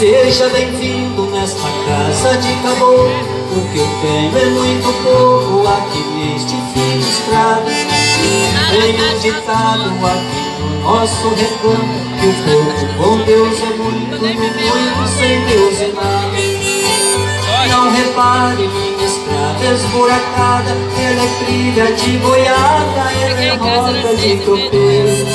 Seja bem-vindo nesta casa de caboclo O que eu tenho é muito pouco aqui neste fim de estrada. Tem um ditado aqui no nosso recanto Que o povo com Deus é muito, muito sem Deus é nada. Não repare estrada esburacada Ela é trilha de boiada, ela é roda de tropeiro.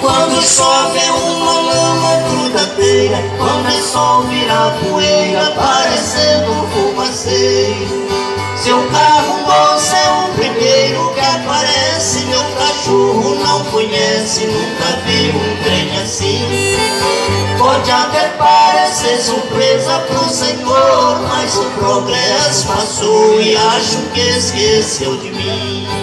Quando chove é uma lama grudadeira Quando é sol vira poeira Parecendo fumaceiro Seu carro moço é o primeiro que aparece. Meu cachorro não conhece Nunca vi um trem assim Pode até parecer surpresa pro Senhor Mas o progresso passou e acho que esqueceu de mim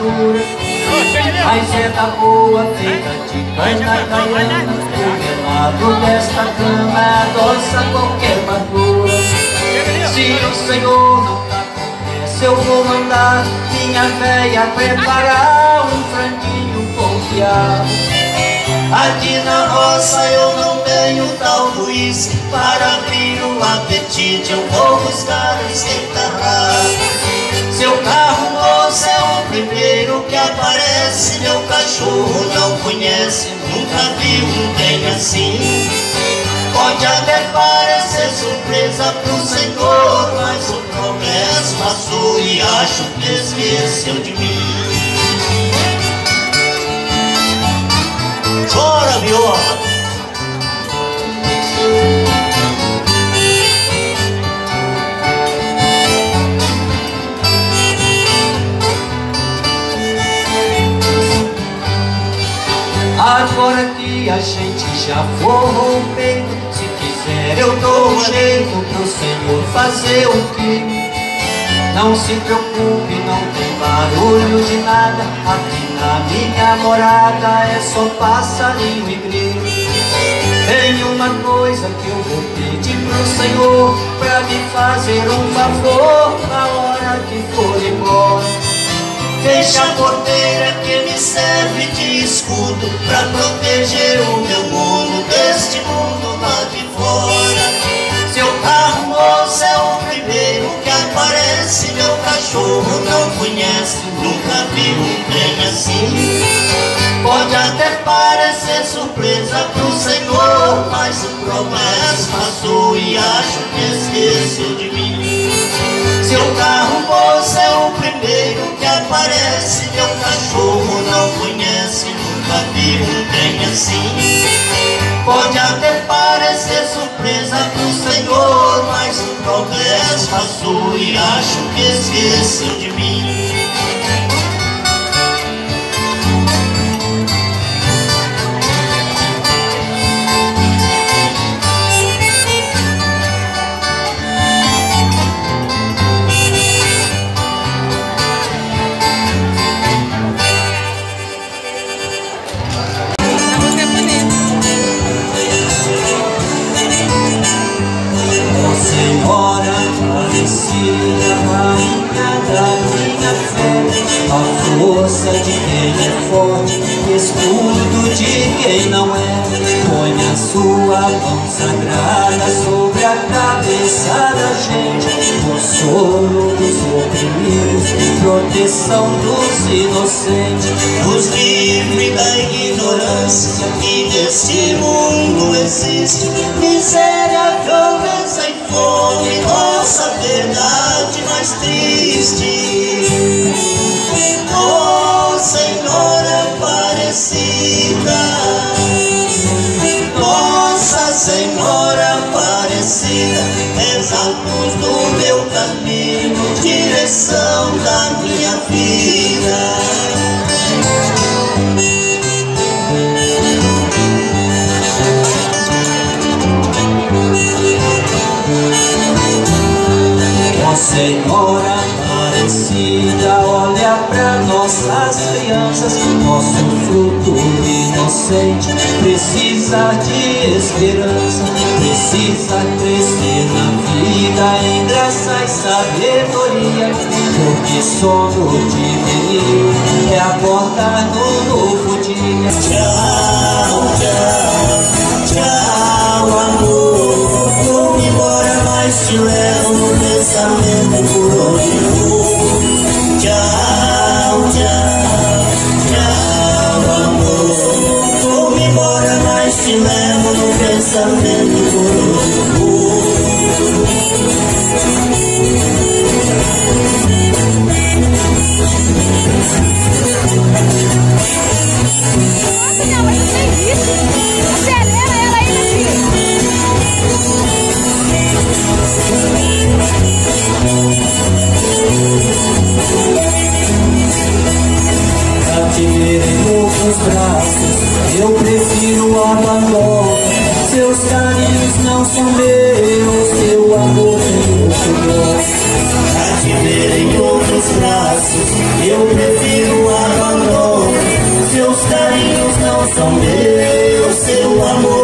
é Mas é da boa, feita de cana caiana O gelado desta cama adoça qualquer madura. Se o Senhor não tá com pressa, eu vou mandar Minha véia preparar um franguinho com fiado Aqui na roça eu não tenho tal Luiz. Para abrir o apetite eu vou buscar esquentar conhece, nunca vi um trem assim Pode até parecer surpresa pro Senhor Mas o progresso passou e acho que esqueceu de mim Chora, viola! Agora que a gente já forrou o peito Se quiser eu dou um jeito pro Senhor fazer o que Não se preocupe, não tem barulho de nada. Aqui na minha morada é só passarinho e grilo. Tem uma coisa que eu vou pedir pro Senhor Pra me fazer um favor na hora que for embora Fecha a porteira que me serve de escudo Pra proteger o meu mundo deste mundo lá de fora. Seu carro moço é o primeiro que aparece Meu cachorro não conhece, nunca vi um trem assim. Pode até parecer surpresa pro Senhor Mas o progresso passou e acho assim Pode até parecer surpresa pro Senhor Mas o progresso passou e acho que esqueceu de mim quem é forte, escudo de quem não é. Põe a sua mão sagrada sobre a cabeça da gente. Consolo dos oprimidos, proteção dos inocentes. Nos livre da ignorância que neste mundo existe. Miséria, violência e fome, nossa verdade mais triste és a luz do meu caminho, direção da minha vida. Senhora Aparecida, olha para nossas crianças, nosso fruto inocente. Precisa de esperança Precisa crescer na vida Em graça e sabedoria Porque sono de menino É acordar no novo Seu amor tem outro gosto A te ver em outros braços Eu prefiro abandono. Seus carinhos não são meus Seu amor